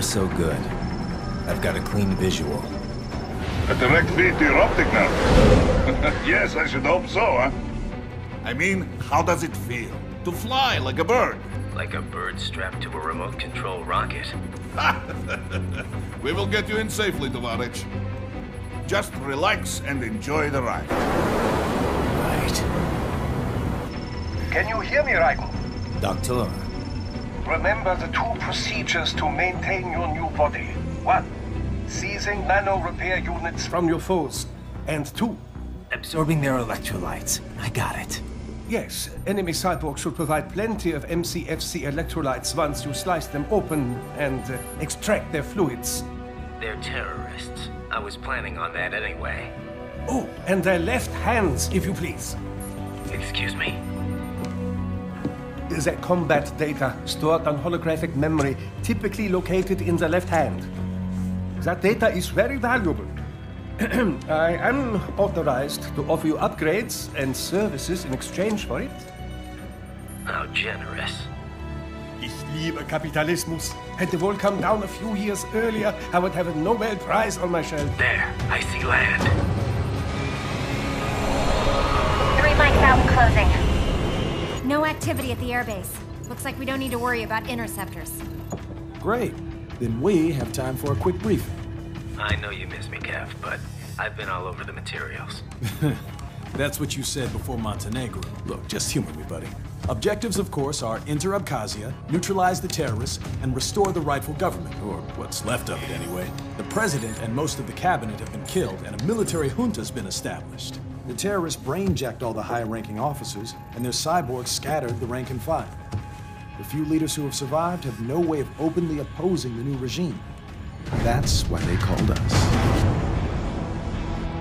So far, so good. I've got a clean visual. A direct feed to your optic now. yes, I should hope so, huh? I mean, how does it feel? To fly like a bird? Like a bird strapped to a remote control rocket. we will get you in safely, Tovarich. Just relax and enjoy the ride. Right. Can you hear me, Raiden? Doctor. Remember the two procedures to maintain your new body. One, seizing nano repair units from your foes. And two, absorbing their electrolytes. I got it. Yes, enemy cyborgs should provide plenty of MCFC electrolytes once you slice them open and uh, extract their fluids. They're terrorists. I was planning on that anyway. Oh, and their left hands, if you please. Excuse me? The combat data stored on holographic memory, typically located in the left hand. That data is very valuable. I am authorized to offer you upgrades and services in exchange for it. How generous. Ich liebe Kapitalismus. Had the world come down a few years earlier, I would have a Nobel Prize on my shelf. There, I see land. Three mics out closing. No activity at the airbase. Looks like we don't need to worry about interceptors. Great. Then we have time for a quick briefing. I know you miss me, Kev, but I've been all over the materials. That's what you said before Montenegro. Look, just humor me, buddy. Objectives, of course, are enter Abkhazia, neutralize the terrorists, and restore the rightful government, or what's left of it anyway. The president and most of the cabinet have been killed, and a military junta's been established. The terrorists brainjacked all the high-ranking officers, and their cyborgs scattered the rank and file. The few leaders who have survived have no way of openly opposing the new regime. That's why they called us.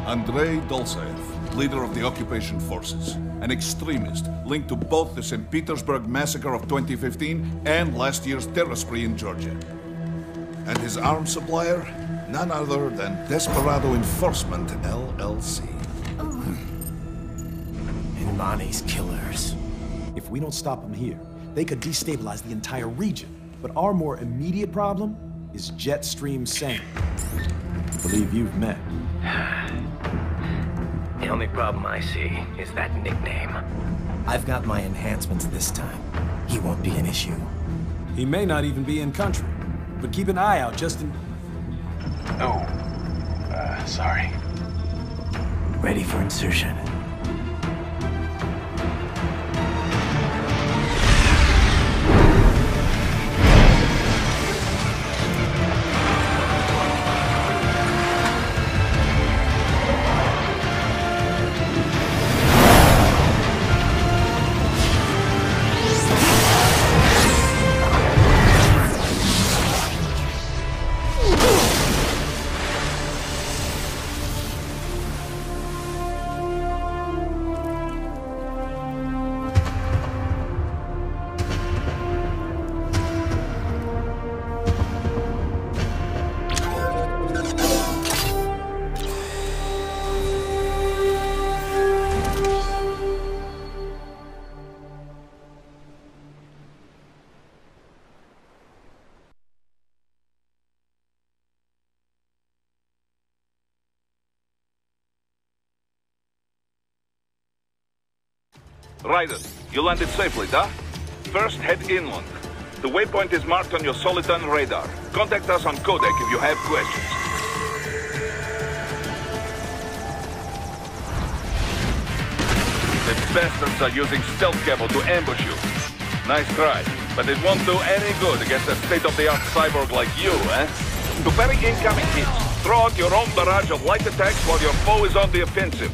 Andrei Dolzaev, leader of the occupation forces, an extremist linked to both the St. Petersburg massacre of 2015 and last year's terror spree in Georgia. And his arms supplier? None other than Desperado Enforcement, LLC. And Bonnie's killers. If we don't stop them here, they could destabilize the entire region. But our more immediate problem is Jetstream Sam. I believe you've met. The only problem I see is that nickname. I've got my enhancements this time. He won't be an issue. He may not even be in country. But keep an eye out just in... Oh. Uh, sorry. Ready for insertion. Raiden, you landed safely, da? First, head inland. The waypoint is marked on your Soliton radar. Contact us on Codec if you have questions. The bastards are using stealth cable to ambush you. Nice try, but it won't do any good against a state-of-the-art cyborg like you, eh? To parry incoming hits, throw out your own barrage of light attacks while your foe is on the offensive.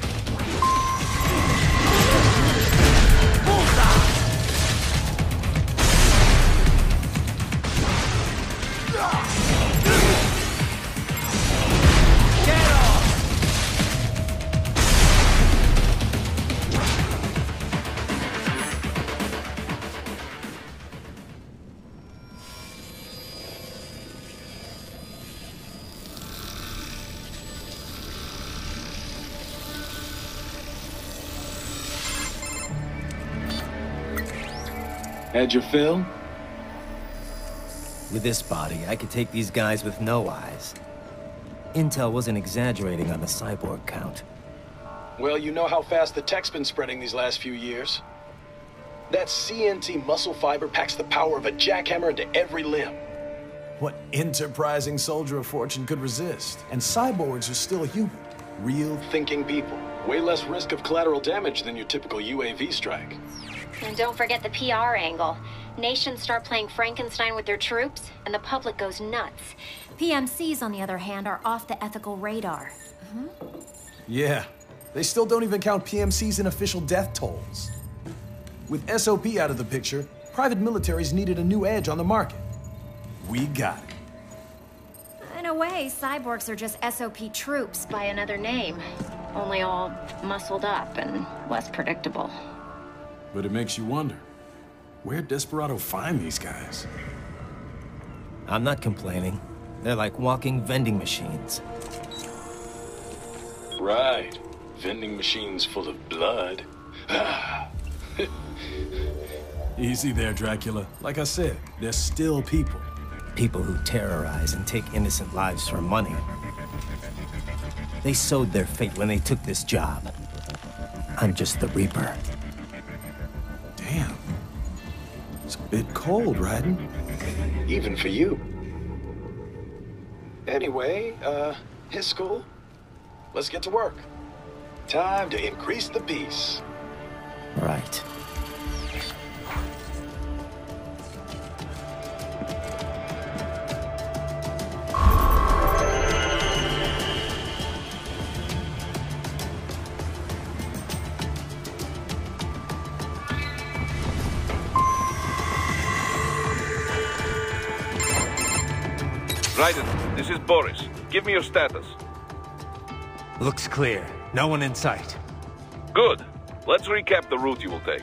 Had your fill? With this body, I could take these guys with no eyes. Intel wasn't exaggerating on the cyborg count. Well, you know how fast the tech's been spreading these last few years. That CNT muscle fiber packs the power of a jackhammer into every limb. What enterprising soldier of fortune could resist? And cyborgs are still human. Real Thinking people. Way less risk of collateral damage than your typical UAV strike. And don't forget the PR angle. Nations start playing Frankenstein with their troops, and the public goes nuts. PMCs, on the other hand, are off the ethical radar. Mm-hmm. Yeah. They still don't even count PMCs in official death tolls. With SOP out of the picture, private militaries needed a new edge on the market. We got it. In a way, cyborgs are just SOP troops by another name. Only all muscled up and less predictable. But it makes you wonder, where'd Desperado find these guys? I'm not complaining. They're like walking vending machines. Right. Vending machines full of blood. Easy there, Dracula. Like I said, they're still people. People who terrorize and take innocent lives for money. They sowed their fate when they took this job. I'm just the Reaper. It's a bit cold, Raiden. Even for you. Anyway, uh, his school. Let's get to work. Time to increase the peace. Right. Raiden, this is Boris. Give me your status. Looks clear. No one in sight. Good. Let's recap the route you will take.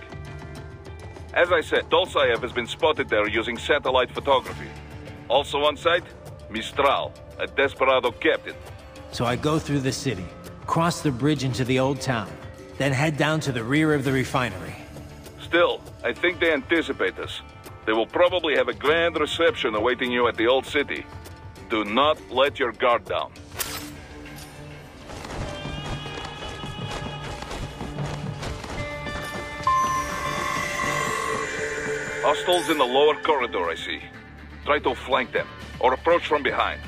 As I said, Dolzaev has been spotted there using satellite photography. Also on site, Mistral, a Desperado captain. So I go through the city, cross the bridge into the old town, then head down to the rear of the refinery. Still, I think they anticipate us. They will probably have a grand reception awaiting you at the old city. Do not let your guard down. Hostiles in the lower corridor, I see. Try to flank them, or approach from behind.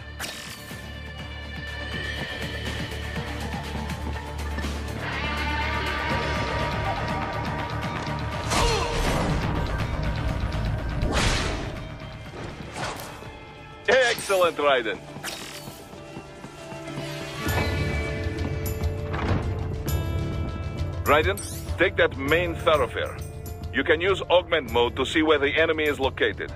Excellent, Raiden. Raiden, take that main thoroughfare. You can use augment mode to see where the enemy is located.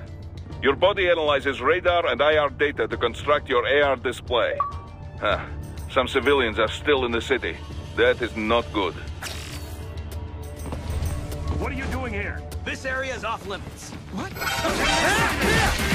Your body analyzes radar and IR data to construct your AR display. Huh. Some civilians are still in the city. That is not good. What are you doing here? This area is off limits.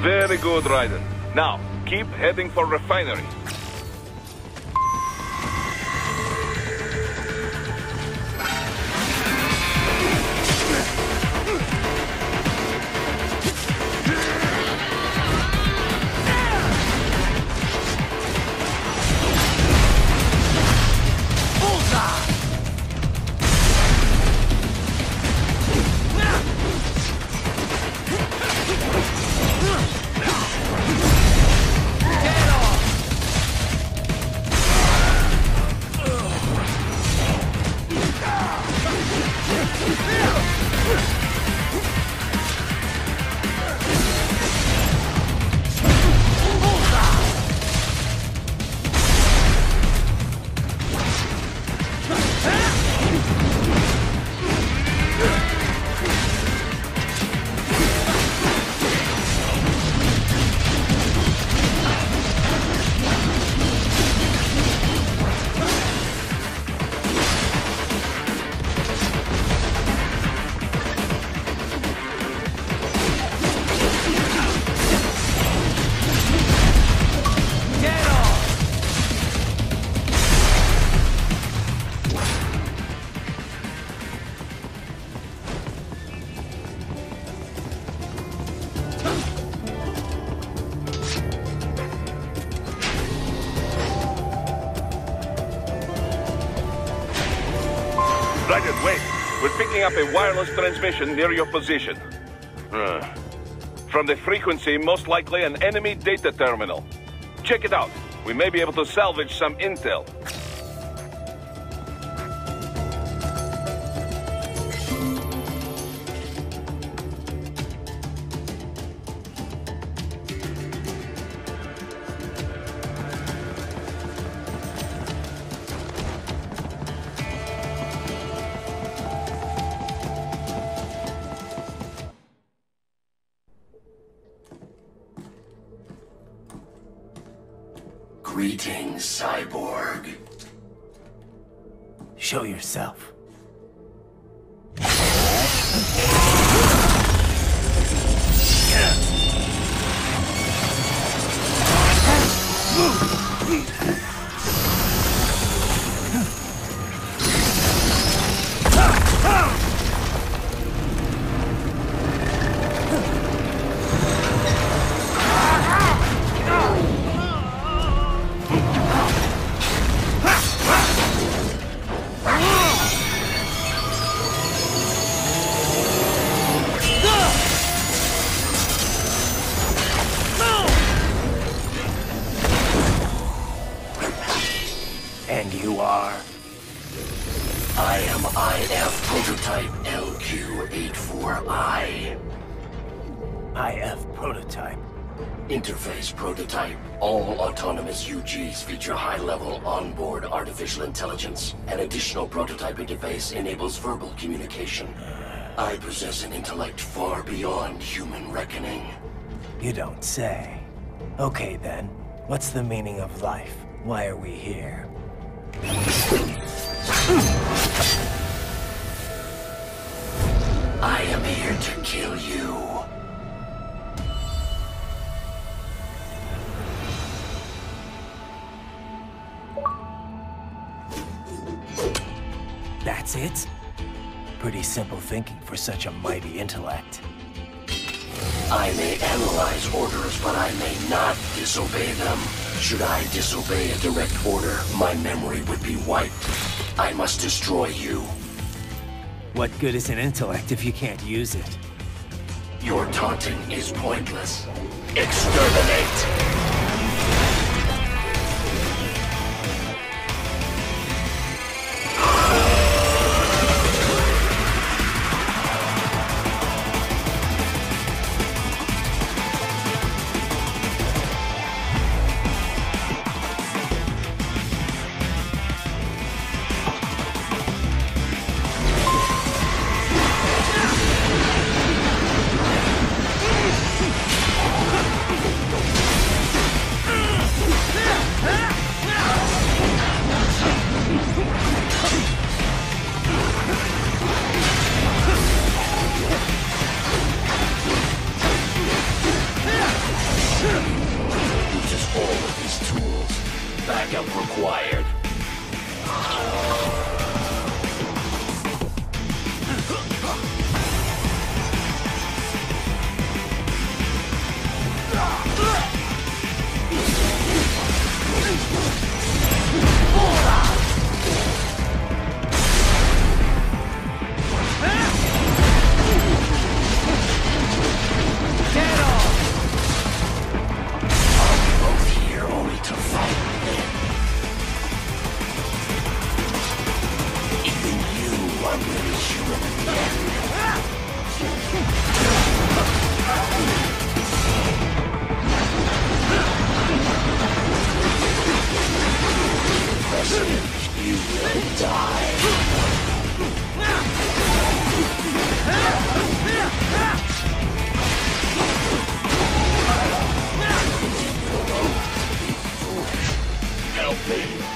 Very good, Raiden. Now, keep heading for refinery. A wireless transmission near your position. Uh, From the frequency, most likely an enemy data terminal. Check it out. We may be able to salvage some intel. Are? I am IF prototype LQ84I. IF prototype. Interface prototype. All autonomous UGs feature high-level onboard artificial intelligence. An additional prototype interface enables verbal communication. I possess an intellect far beyond human reckoning. You don't say. Okay then. What's the meaning of life? Why are we here? I am here to kill you. That's it? Pretty simple thinking for such a mighty intellect. I may analyze orders, but I may not disobey them. Should I disobey a direct order, my memory would be wiped. I must destroy you. What good is an intellect if you can't use it? Your taunting is pointless. Exterminate! Help me.